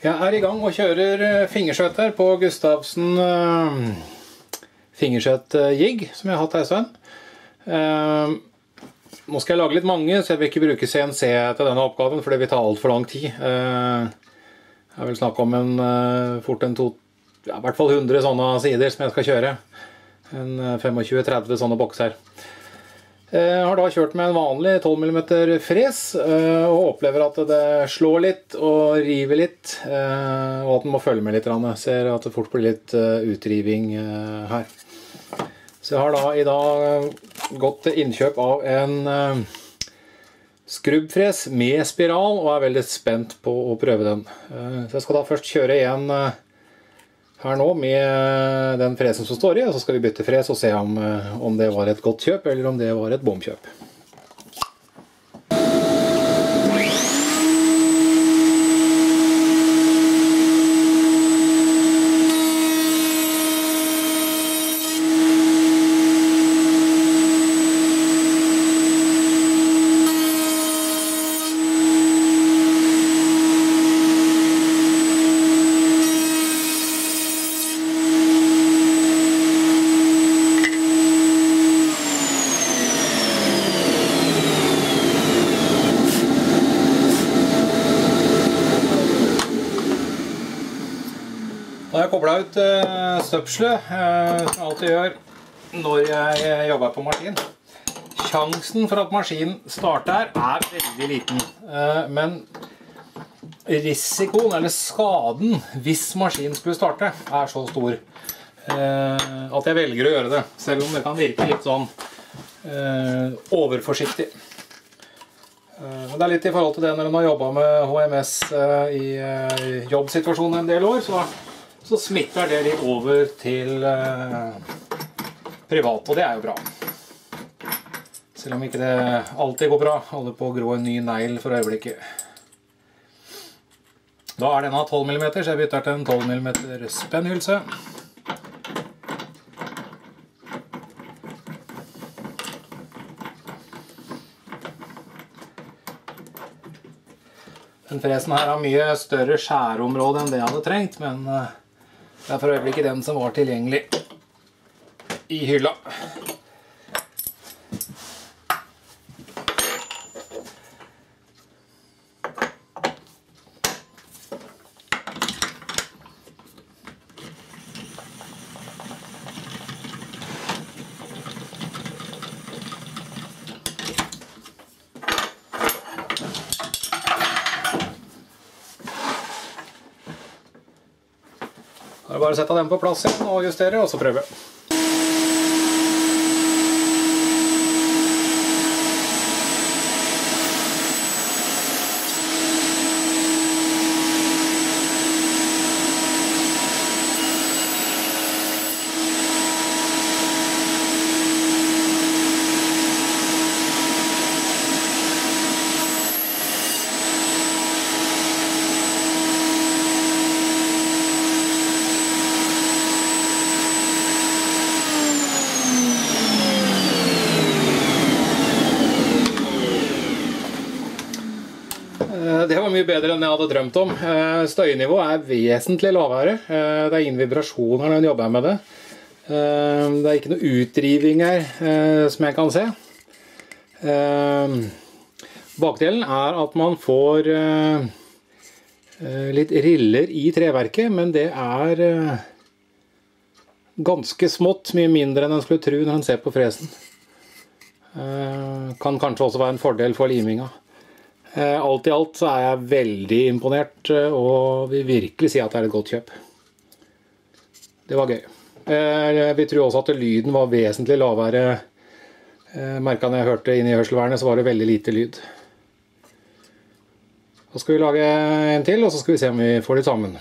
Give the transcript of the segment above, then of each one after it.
Jeg er i gang og kjører eh, fingerskjøt her på Gustavsen uh, fingerskjøt-jig, som jeg har hatt ei stund. Uh, nå skal jeg lage litt mange, så jeg vil ikke bruke CNC til denne oppgaven, for det vil ta altfor lang tid. Jeg vil snakke om en, fort en to, ja, i hvert fall 100 sånne sider som jeg skal kjøre. En 25-30 sånne bokser. Jeg eh, har da kjørt med en vanlig 12 mm fres eh, og opplever at det slår litt og river litt. Eh, og at den må følge med litt. Jeg ser at det fort blir litt utriving her. Så jeg har da i dag gått til innkjøp av en skrubbfres med spiral og er veldig spent på å prøve den. Så jeg skal da først kjøre en her nå med den fresen som står i, og så skal vi bytte fres og se om, eh, om det var et godt kjøp, eller om det var et bomkjøp. Jeg kobla ut uh, støpselet, uh, som jeg alltid gjør når jeg jobber på maskin. Sjansen for at maskinen starter, er veldig liten. Uh, men risikoen, eller skaden, hvis maskinen skulle starte, er så stor at jeg velger å gjøre det. Selv om det kan virke litt sånn overforsiktig. Det er litt i forhold til det når en har jobba med HMS i jobbsituasjonen en del år. så så smitter det litt over til eh, privat, og det er jo bra. Selv om ikke det alltid går bra. Holder på å grå en ny negl for øyeblikket. Da er denne 12 mm, så jeg bytter til en 12 mm spennhylse. Den fresen her har mye større skjæreområde enn det jeg hadde trengt, men eh, det er for øyeblikket den som var tilgjengelig i hylla. Da er bare å sette den på plass igjen og justere, og så prøve. Det var mye bedre enn jeg hadde drømt om. Eh, støynivået er vesentlig lavere. Eh, det er ingen vibrasjoner når en jobber med det. Eh, det er ikke noe utriving her, som jeg kan se. Bakdelen er at man får litt riller i treverket, men det er ganske smått, mye mindre enn en skulle tro når en ser på fresen. Kan kanskje også være en fordel for liminga. Eh, alt i alt så er jeg veldig imponert eh, og vil virkelig si at det er et godt kjøp. Det var gøy. Eh, vi tror også at lyden var vesentlig lavere. Merka når jeg hørte inn i hørselvernet, så var det veldig lite lyd. Så skal vi lage en til, og så skal vi se om vi får det sammen.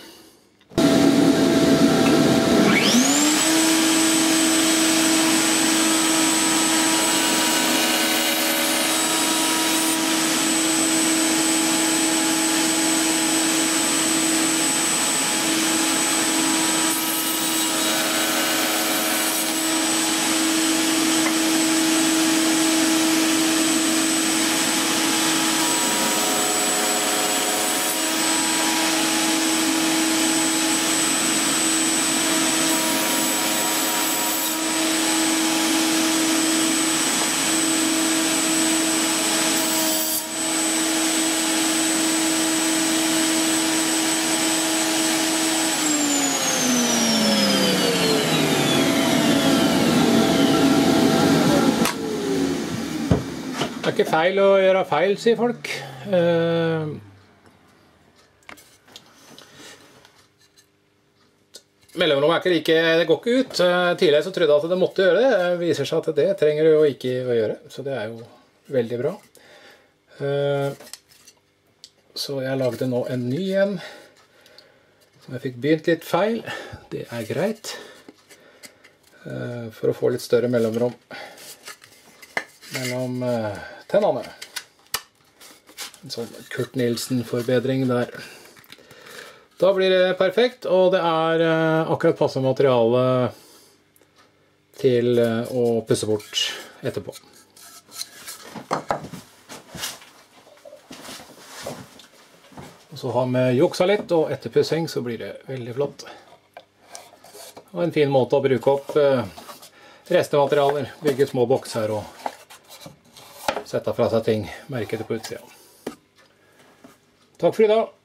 Feil å gjøre feil, sier folk. Eh, Mellomrom er ikke like Det går ikke ut. Eh, tidligere så trodde jeg at det måtte gjøre det. Det viser seg at det trenger det jo ikke å gjøre. Så det er jo veldig bra. Eh, så jeg lagde nå en ny en. Som jeg fikk begynt litt feil. Det er greit. Eh, for å få litt større mellomrom mellom tennene. En sånn Kurt Nilsen-forbedring der. Da blir det perfekt, og det er eh, akkurat passe materiale til eh, å pusse bort etterpå. Og så har vi juksa litt, og etter pussing så blir det veldig flott. Og en fin måte å bruke opp eh, restematerialer. Bygge små bokser og sette fra seg ting. Merke det på utsida. Takk for i dag.